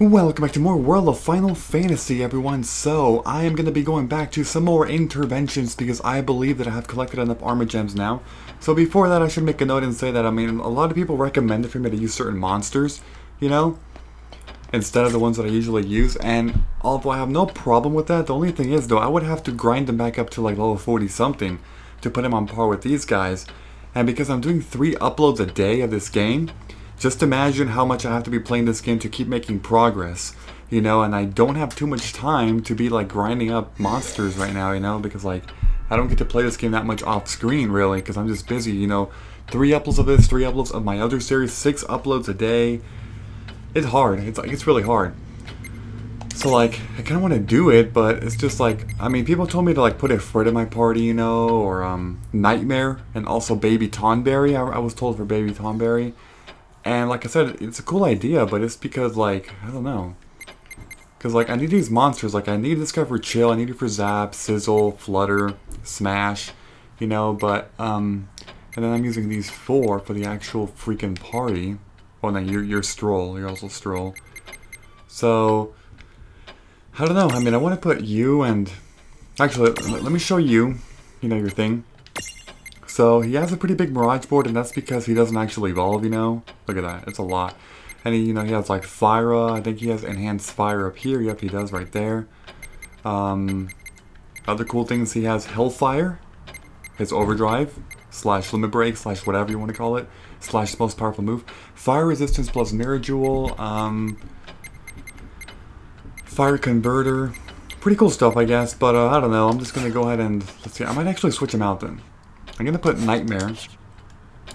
Welcome back to more World of Final Fantasy, everyone. So, I am going to be going back to some more interventions because I believe that I have collected enough armor gems now. So before that, I should make a note and say that, I mean, a lot of people recommended for me to use certain monsters, you know, instead of the ones that I usually use. And although I have no problem with that, the only thing is, though, I would have to grind them back up to like level 40 something to put them on par with these guys. And because I'm doing three uploads a day of this game, just imagine how much I have to be playing this game to keep making progress, you know, and I don't have too much time to be like grinding up monsters right now, you know, because like I don't get to play this game that much off screen really because I'm just busy, you know. Three uploads of this, three uploads of my other series, six uploads a day. It's hard. It's like it's really hard. So like I kind of want to do it, but it's just like I mean, people told me to like put Ifrit in my party, you know, or um, Nightmare, and also Baby Tonberry. I, I was told for Baby Tonberry. And like I said, it's a cool idea, but it's because like, I don't know. Because like I need these monsters, like I need this guy for Chill, I need it for Zap, Sizzle, Flutter, Smash, you know, but, um, and then I'm using these four for the actual freaking party. Oh no, you're, you're Stroll, you're also Stroll. So, I don't know, I mean I want to put you and, actually, let me show you, you know, your thing. So he has a pretty big Mirage board, and that's because he doesn't actually evolve, you know? Look at that, it's a lot. And he, you know, he has like Fire, I think he has Enhanced Fire up here, yep, he does right there. Um, other cool things, he has Hellfire, his Overdrive, slash Limit Break, slash whatever you want to call it, slash most powerful move. Fire Resistance plus Mirror Jewel, um, Fire Converter, pretty cool stuff, I guess, but uh, I don't know, I'm just going to go ahead and, let's see, I might actually switch him out then. I'm going to put Nightmare.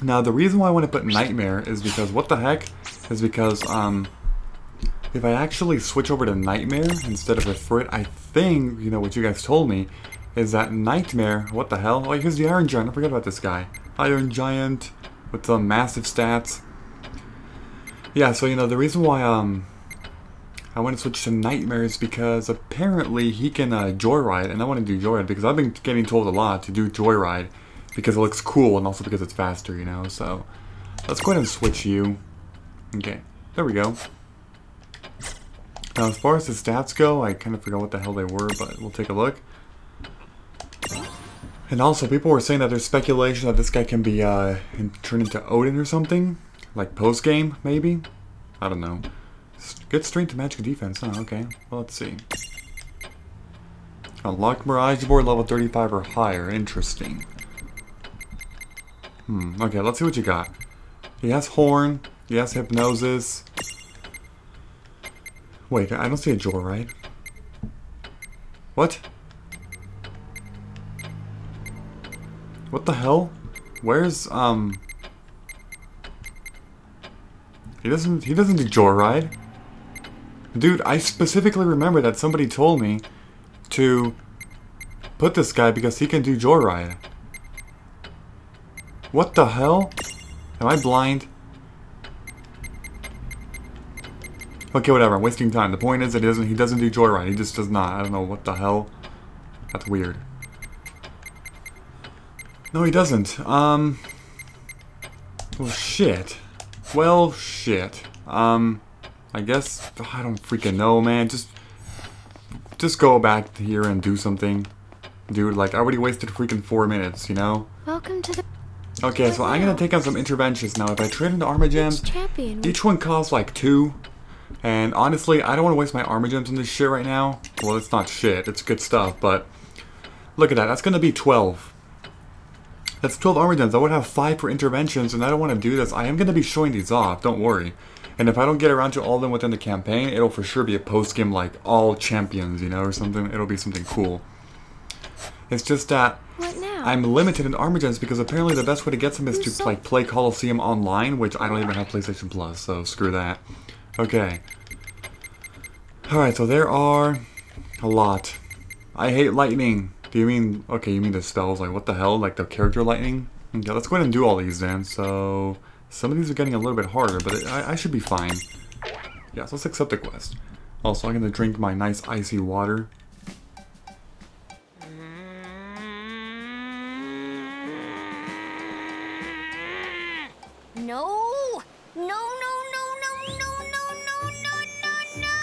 Now, the reason why I want to put Nightmare is because, what the heck, is because, um, if I actually switch over to Nightmare instead of Ifrit, I think, you know, what you guys told me, is that Nightmare, what the hell? Oh, here's the Iron Giant, I forgot about this guy. Iron Giant with the massive stats. Yeah, so, you know, the reason why, um, I want to switch to Nightmare is because apparently he can, uh, Joyride, and I want to do Joyride because I've been getting told a lot to do Joyride because it looks cool and also because it's faster, you know, so let's go ahead and switch you. Okay, there we go. Now, as far as the stats go, I kind of forgot what the hell they were, but we'll take a look. And also, people were saying that there's speculation that this guy can be uh, turned into Odin or something, like post-game, maybe? I don't know. Good strength, to magic, defense, huh? Okay, well, let's see. Unlock Mirage Board level 35 or higher, interesting. Hmm, okay, let's see what you got. He has Horn, he has Hypnosis. Wait, I don't see a Joyride. What? What the hell? Where's, um... He doesn't, he doesn't do Joyride. Dude, I specifically remember that somebody told me to put this guy because he can do Joyride. What the hell? Am I blind? Okay, whatever. I'm wasting time. The point is that he doesn't he doesn't do Joyride. He just does not. I don't know what the hell. That's weird. No, he doesn't. Um. Well, shit. Well, shit. Um. I guess I don't freaking know, man. Just, just go back here and do something, dude. Like I already wasted freaking four minutes, you know. Welcome to the. Okay, so I'm gonna take on some interventions now. If I trade into armor gems, each one costs like two. And honestly, I don't want to waste my armor gems on this shit right now. Well, it's not shit. It's good stuff, but look at that. That's gonna be 12. That's 12 armor gems. I would have 5 for interventions, and I don't want to do this. I am going to be showing these off, don't worry. And if I don't get around to all of them within the campaign, it'll for sure be a post-game like all champions, you know, or something. It'll be something cool. It's just that I'm limited in armor gems because apparently the best way to get them is to like play Colosseum online, which I don't even have PlayStation Plus, so screw that. Okay. Alright, so there are a lot. I hate lightning. Do you mean, okay, you mean the spells, like what the hell, like the character lightning? Okay, let's go ahead and do all these then. So, some of these are getting a little bit harder, but it, I, I should be fine. Yeah, so let's accept the quest. Also, I'm gonna drink my nice icy water. No! No, no, no, no, no, no, no, no, no, no!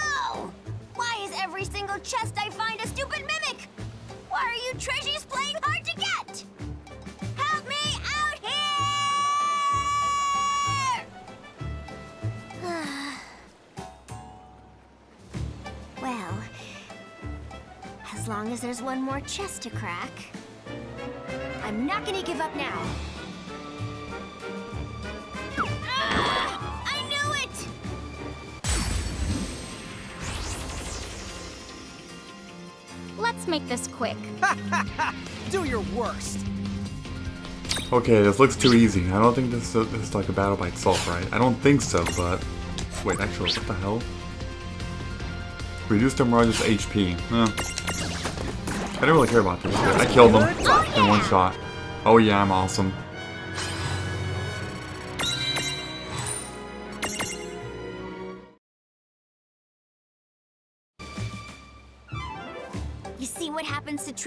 Why is every single chest I find a stupid mimic! Why are you treasures playing hard to get? Help me out here! well, as long as there's one more chest to crack, I'm not gonna give up now. Make this quick. Do your worst. Okay, this looks too easy. I don't think this, uh, this is like a battle by itself, right? I don't think so, but... Wait, actually, what the hell? Reduced Mirage's HP. Eh. I didn't really care about this. I killed him in one shot. Oh yeah, I'm awesome.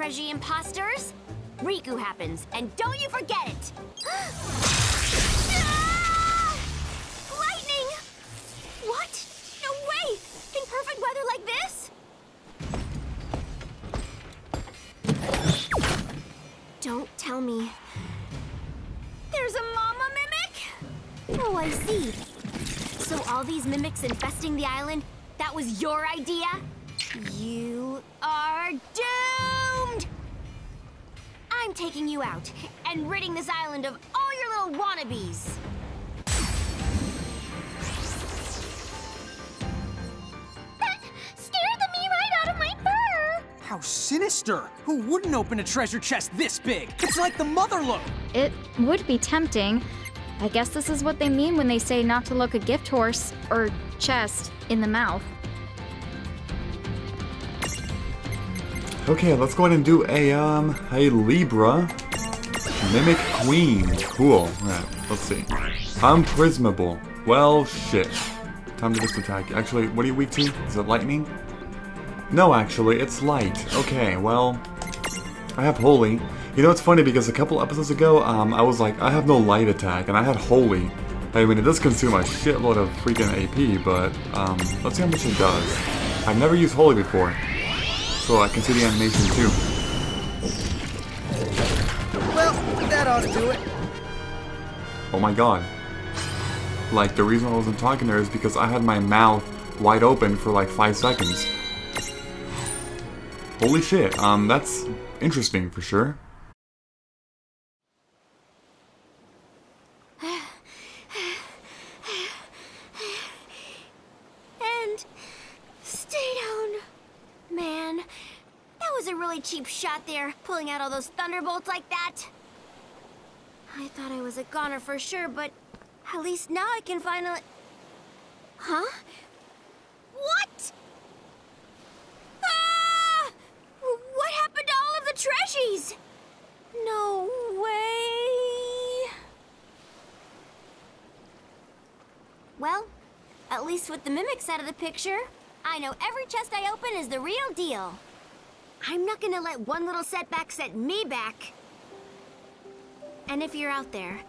Treasure imposters? Rikku happens, and don't you forget it! Ah! Lightning! What? No way! In perfect weather like this? Don't tell me. There's a mama mimic? Oh, I see. So all these mimics infesting the island, that was your idea? Taking you out and ridding this island of all your little wannabes. That scared the me right out of my fur! How sinister! Who wouldn't open a treasure chest this big? It's like the mother load. It would be tempting. I guess this is what they mean when they say not to look a gift horse, or chest, in the mouth. Okay, let's go ahead and do a, um, a Libra Mimic Queen. Cool. Alright, let's see. Unprismable. Well, shit. Time to just attack. Actually, what are you weak to? Is it lightning? No, actually, it's light. Okay, well, I have Holy. You know, it's funny because a couple episodes ago, um, I was like, I have no light attack, and I had Holy. I mean, it does consume a shitload of freaking AP, but, um, let's see how much it does. I've never used Holy before, so I can see the animation too. Well, that ought to do it. Oh my god. Like, the reason I wasn't talking there is because I had my mouth wide open for like five seconds. Holy shit, um, that's interesting for sure. And stay down. Man, that was a really cheap shot there, pulling out all those thunderbolts like that. I thought I was a goner for sure, but at least now I can finally... Huh? What? Ah! What happened to all of the treasures? No way. Well, at least with the mimics out of the picture, I know every chest I open is the real deal. I'm not gonna let one little setback set me back. And if you're out there,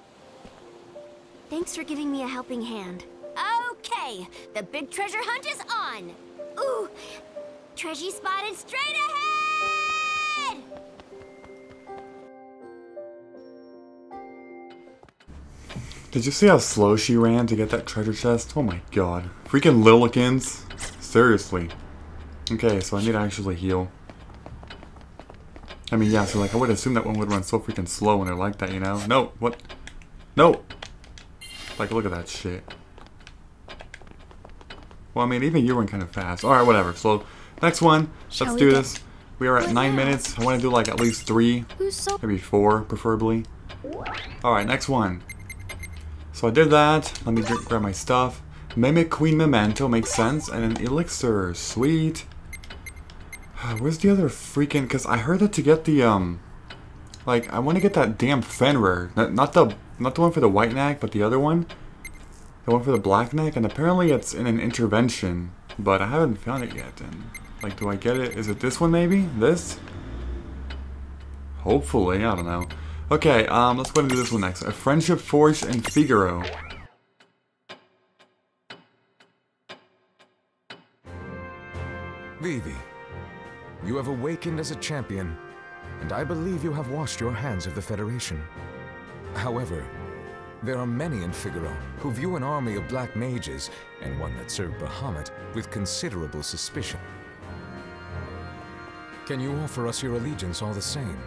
thanks for giving me a helping hand. Okay, the big treasure hunt is on. Ooh, treasure spotted straight ahead! Did you see how slow she ran to get that treasure chest? Oh my god. Freaking Lilikins. Seriously. Okay, so I need to actually heal. I mean, yeah, so like, I would assume that one would run so freaking slow when they're like that, you know? No, what? No! Like, look at that shit. Well, I mean, even you run kind of fast. Alright, whatever. So, next one. Shall let's do this. We are at What nine now? minutes. I want to do like at least three, so maybe four, preferably. Alright, next one. So I did that. Let me grab my stuff. Mimic Queen Memento makes sense. And an Elixir. Sweet. Where's the other freaking... Because I heard that to get the, um... Like, I want to get that damn Fenrir. Not, not the not the one for the white neck, but the other one. The one for the black neck. And apparently it's in an intervention. But I haven't found it yet. And, like, do I get it? Is it this one, maybe? This? Hopefully. I don't know. Okay, um, let's go ahead and do this one next. A Friendship Forged in Figaro. Vivi, You have awakened as a champion, and I believe you have washed your hands of the Federation. However, there are many in Figaro who view an army of black mages, and one that served Bahamut, with considerable suspicion. Can you offer us your allegiance all the same?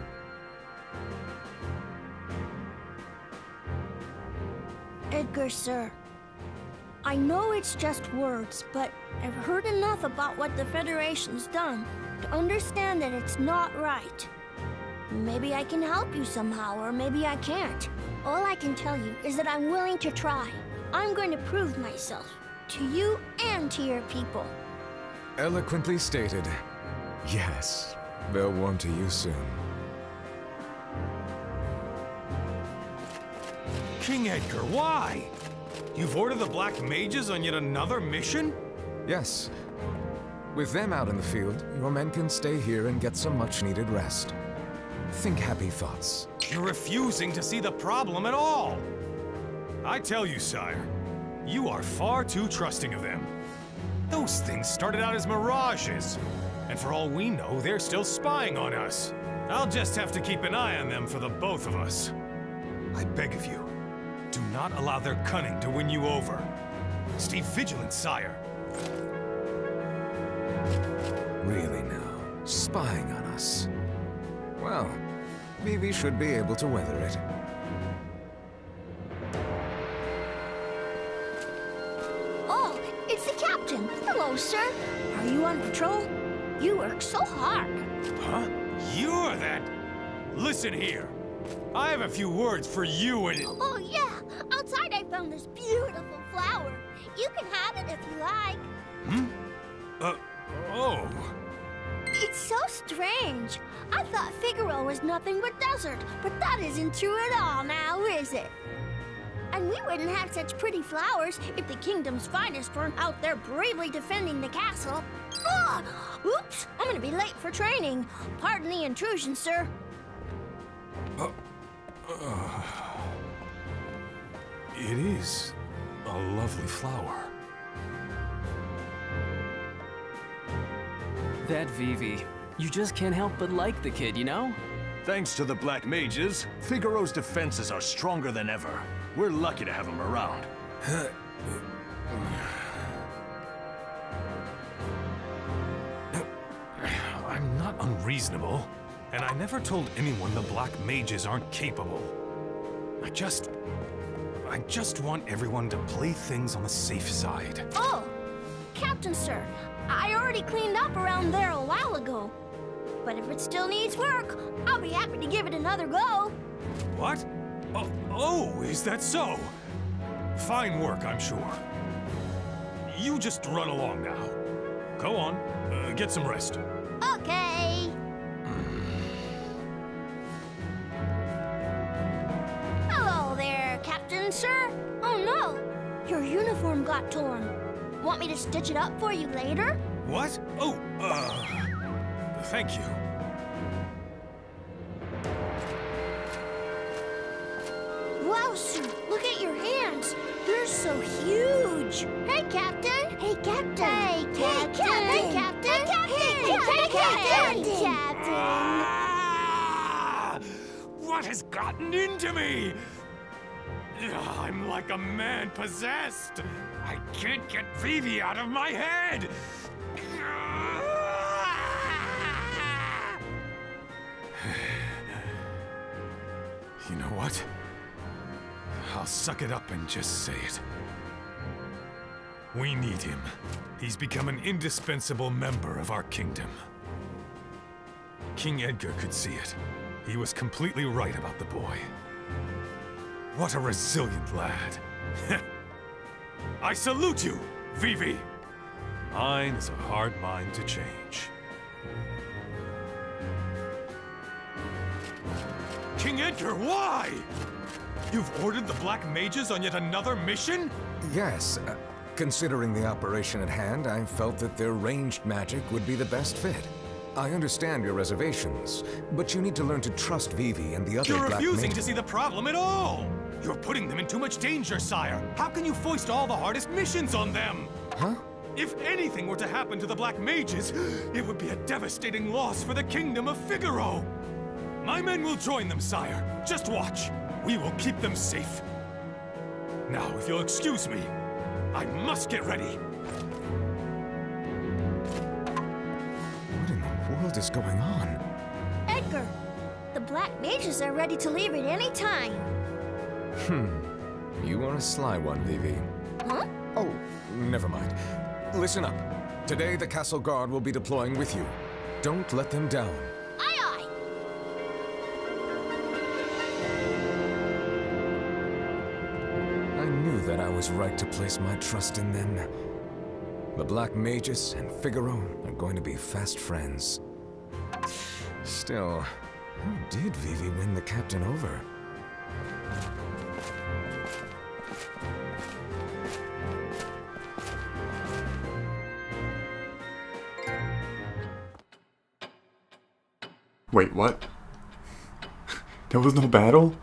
Edgar, sir. I know it's just words, but I've heard enough about what the Federation's done to understand that it's not right. Maybe I can help you somehow, or maybe I can't. All I can tell you is that I'm willing to try. I'm going to prove myself to you and to your people. Eloquently stated. Yes, they'll warm to you soon. King Edgar, why? You've ordered the Black Mages on yet another mission? Yes. With them out in the field, your men can stay here and get some much needed rest. Think happy thoughts. You're refusing to see the problem at all. I tell you, sire, you are far too trusting of them. Those things started out as mirages, and for all we know, they're still spying on us. I'll just have to keep an eye on them for the both of us. I beg of you, do not allow their cunning to win you over. Stay vigilant, sire. Really now, spying on us. Well, Vivi should be able to weather it. Oh, it's the captain. Hello, sir. Are you on patrol? You work so hard. Huh? You're that... Listen here. I have a few words for you and... Oh, yeah. Outside I found this beautiful flower. You can have it if you like. Hmm? Uh, oh. It's so strange. I thought Figaro was nothing but desert, but that isn't true at all now, is it? And we wouldn't have such pretty flowers if the kingdom's finest weren't out there bravely defending the castle. Ah! Oops! I'm gonna be late for training. Pardon the intrusion, sir. Uh, uh, it is a lovely flower. That Vivi. You just can't help but like the kid, you know? Thanks to the Black Mages, Figaro's defenses are stronger than ever. We're lucky to have him around. I'm not unreasonable, and I never told anyone the Black Mages aren't capable. I just... I just want everyone to play things on the safe side. Oh! Captain, sir. I already cleaned up around there a while ago. But if it still needs work, I'll be happy to give it another go. What? Oh, oh, is that so? Fine work, I'm sure. You just run along now. Go on, uh, get some rest. Okay. Hello there, Captain, sir. Oh no, your uniform got torn. Want me to stitch it up for you later? What? Oh, uh... Thank you. Wow, Sue, look at your hands. They're so huge. Hey, Captain. Hey, Captain. Hey, Captain. Hey, Captain. Hey, Captain. Hey, Captain. Hey, Captain. Ah! What has gotten into me? I'm like a man possessed. I can't get Vivi out of my head. You know what? I'll suck it up and just say it. We need him. He's become an indispensable member of our kingdom. King Edgar could see it. He was completely right about the boy. What a resilient lad. I salute you, Vivi! Mine is a hard mind to change. King Edgar, why? You've ordered the Black Mages on yet another mission? Yes. Uh, considering the operation at hand, I felt that their ranged magic would be the best fit. I understand your reservations, but you need to learn to trust Vivi and the other You're Black refusing to see the problem at all! You're putting them in too much danger, sire! How can you foist all the hardest missions on them? Huh? If anything were to happen to the Black Mages, it would be a devastating loss for the kingdom of Figaro. My men will join them, sire. Just watch. We will keep them safe. Now, if you'll excuse me, I must get ready. World is going on? Edgar, the Black Mages are ready to leave at any time. Hmm. You are a sly one, Vivi. Huh? Oh, never mind. Listen up. Today, the castle guard will be deploying with you. Don't let them down. Aye, aye. I knew that I was right to place my trust in them. The Black Mages and Figaro are going to be fast friends. Still, how did Vivi win the captain over? Wait, what? there was no battle?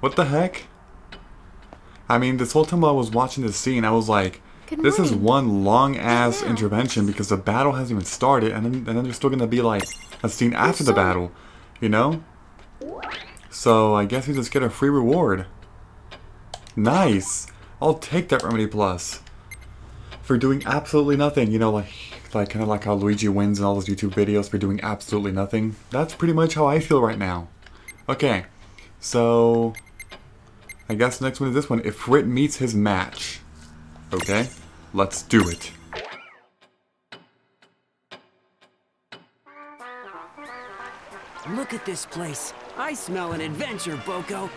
What the heck? I mean, this whole time I was watching this scene, I was like, Good this is one long ass Yeah. intervention because the battle hasn't even started, and then, and then there's still gonna be like a scene after the battle, you know? So I guess you just get a free reward. Nice! I'll take that Remedy Plus. For doing absolutely nothing, you know, like like kind of like how Luigi wins in all those YouTube videos for doing absolutely nothing. That's pretty much how I feel right now. Okay, so I guess the next one is this one. Ifrit meets his match. Okay, let's do it. Look at this place. I smell an adventure, Boko.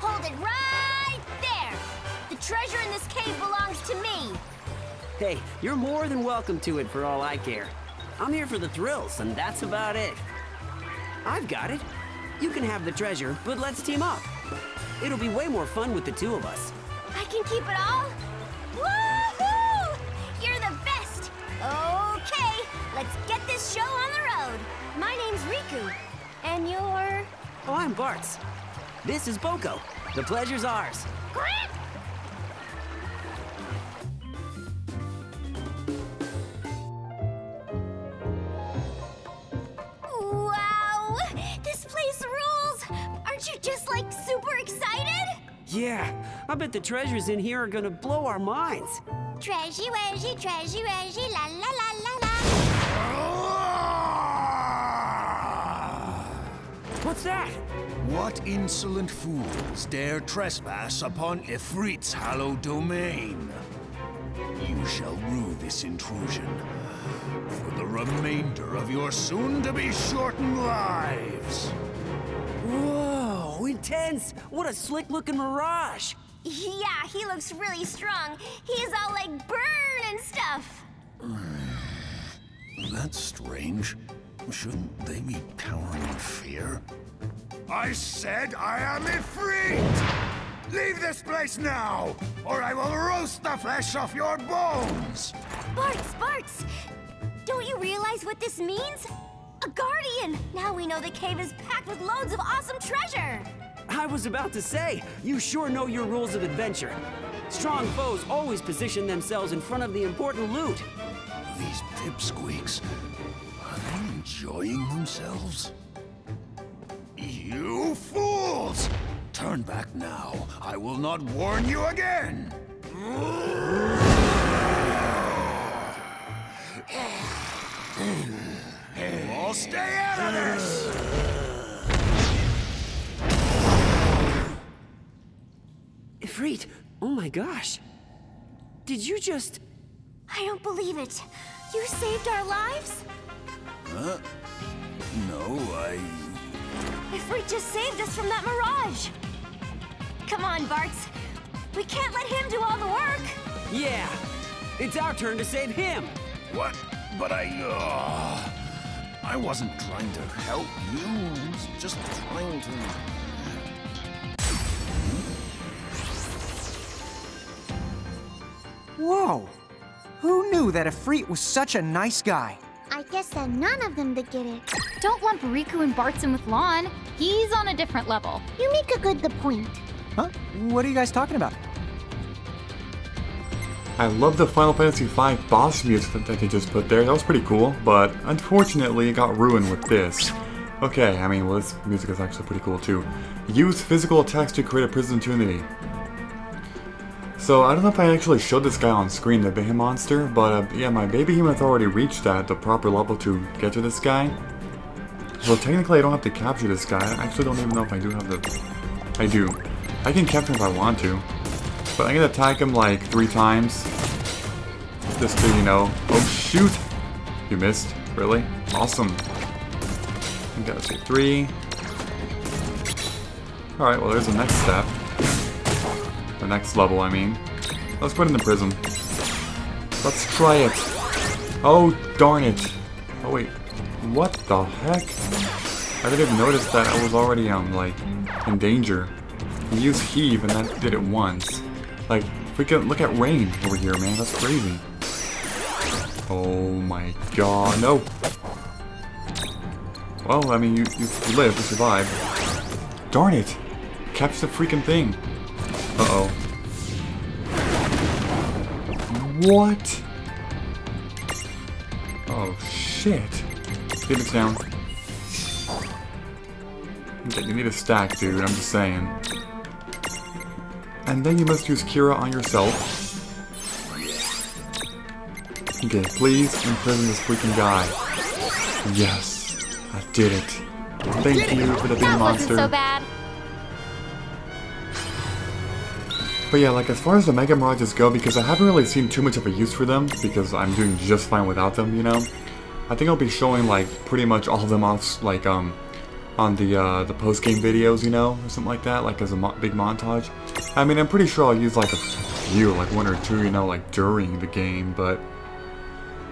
Hold it right there! The treasure in this cave belongs to me! Hey, you're more than welcome to it for all I care. I'm here for the thrills, and that's about it. I've got it. You can have the treasure, but let's team up. It'll be way more fun with the two of us. I can keep it all? Woohoo! You're the best! Okay, let's get this show on the road. My name's Rikku. And you're... Oh, I'm Bartz. This is Boko. The pleasure's ours. Grant? Wow! This place rules! Aren't you just like super excited? Yeah, I bet the treasures in here are gonna blow our minds. Treasure, wedgie, treasure, wedgie, la la la la la. What's that? What insolent fools dare trespass upon Ifrit's hallowed domain? You shall rue this intrusion for the remainder of your soon-to-be shortened lives. Whoa, intense! What a slick-looking mirage! Yeah, he looks really strong. He's all like burn and stuff. That's strange. Shouldn't they be cowering in fear? I said I am Ifrit! Leave this place now, or I will roast the flesh off your bones! Bartz, Bartz! Don't you realize what this means? A guardian! Now we know the cave is packed with loads of awesome treasure! I was about to say, you sure know your rules of adventure. Strong foes always position themselves in front of the important loot. These pipsqueaks, are they enjoying themselves? You fools! Turn back now. I will not warn you again! You all stay out of this! Ifrit, oh my gosh. Did you just... I don't believe it. You saved our lives? Huh? No, I... Ifrit just saved us from that mirage! Come on, Bartz. We can't let him do all the work! Yeah, it's our turn to save him. What? But I... Uh, I wasn't trying to help you. I was just trying to... Whoa! Who knew that Ifrit was such a nice guy? I guess that none of them did get it. Don't lump Rikku and Bartz in with Lon. He's on a different level. You make a good the point. Huh? What are you guys talking about? I love the Final Fantasy V boss music that they just put there. That was pretty cool, but unfortunately it got ruined with this. Okay, I mean, well, this music is actually pretty cool too. Use physical attacks to create a prison opportunity. So, I don't know if I actually showed this guy on screen, the Behemonster, but uh, yeah, my baby Behemoth already reached that, the proper level to get to this guy. So technically I don't have to capture this guy. I actually don't even know if I do have the... I do. I can capture him if I want to. But I'm gonna attack him like three times. Just to, you know... Oh, shoot! You missed. Really? Awesome. I gotta say three. Alright, well there's the next step. The next level, I mean. Let's put in the prison. Let's try it. Oh, darn it. Oh, wait. What the heck? I didn't even notice that I was already, um, like, in danger. I used Heave and that did it once. Like, freaking look at Rain over here, man. That's crazy. Oh my god, no. Well, I mean, you, you live, you survive. Darn it! Catch the freaking thing. Uh-oh. What? Oh, shit. Get it down. Okay, you need a stack, dude, I'm just saying. And then you must use Kira on yourself. Okay, please imprism this freaking guy. Yes, I did it. Thank you for the big monster. so But yeah, like as far as the Mega Mirages go, because I haven't really seen too much of a use for them, because I'm doing just fine without them, you know? I think I'll be showing like pretty much all of them off, like um, on the uh, the post game videos, you know, or something like that, like as a mo big montage. I mean, I'm pretty sure I'll use like a few, like one or two, you know, like during the game, but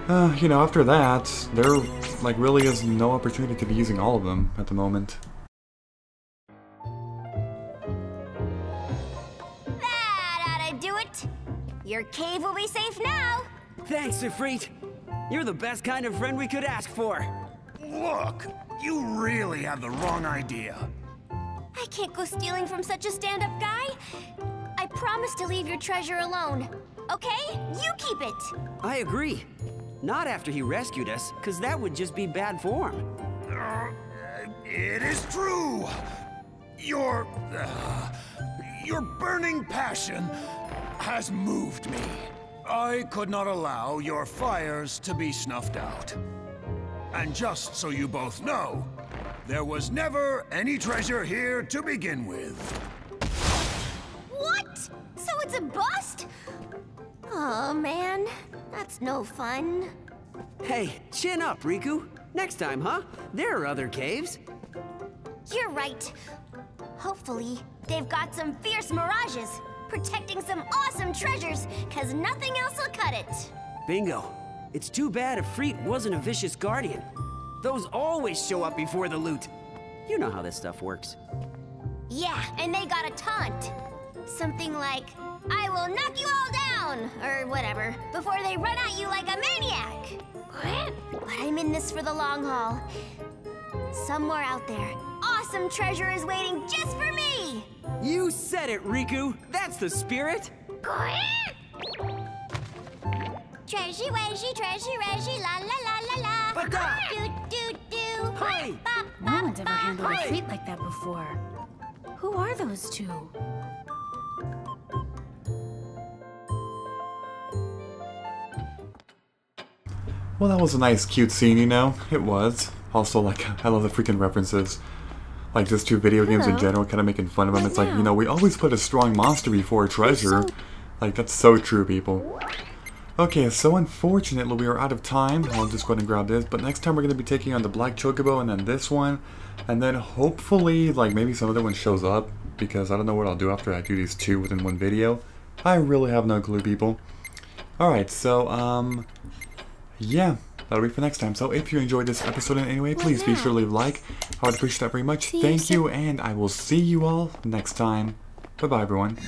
uh, you know, after that, there like really is no opportunity to be using all of them at the moment. Your cave will be safe now. Thanks, Ifrit. You're the best kind of friend we could ask for. Look, you really have the wrong idea. I can't go stealing from such a stand-up guy. I promise to leave your treasure alone. Okay? You keep it. I agree. Not after he rescued us, because that would just be bad form. Uh, it is true. Your... Uh, your burning passion has moved me. I could not allow your fires to be snuffed out. And just so you both know, there was never any treasure here to begin with. What? So it's a bust? Oh, man. That's no fun. Hey, chin up, Rikku. Next time, huh? There are other caves. You're right. Hopefully, they've got some fierce mirages, protecting some awesome treasures, cause nothing else will cut it. Bingo. It's too bad Ifrit wasn't a vicious guardian. Those always show up before the loot. You know how this stuff works. Yeah, and they got a taunt. Something like, I will knock you all down, or whatever, before they run at you like a maniac. What? But I'm in this for the long haul. Somewhere out there, awesome treasure is waiting just for me! You said it, Rikku. That's the spirit. Treasure, wedgie, treasure, reggie, la la la la la. Bata! Do do do. Hey! Ba, No one's ever ba. handled a Hey! treat like that before. Who are those two? Well, that was a nice, cute scene, you know? It was. Also, like, I love the freaking references. Like, just to video games in general, kind of making fun of them. What It's like, you know, we always put a strong monster before a treasure. so- Like, that's so true, people. Okay, so unfortunately, we are out of time. I'll just go ahead and grab this. But next time, we're going to be taking on the Black Chocobo and then this one. And then hopefully, like, maybe some other one shows up. Because I don't know what I'll do after I do these two within one video. I really have no clue, people. Alright, so, um... Yeah, that'll be for next time. So if you enjoyed this episode in any way, please be sure to leave a like. I would appreciate that very much. Thank you, and I will see you all next time. Bye-bye, everyone.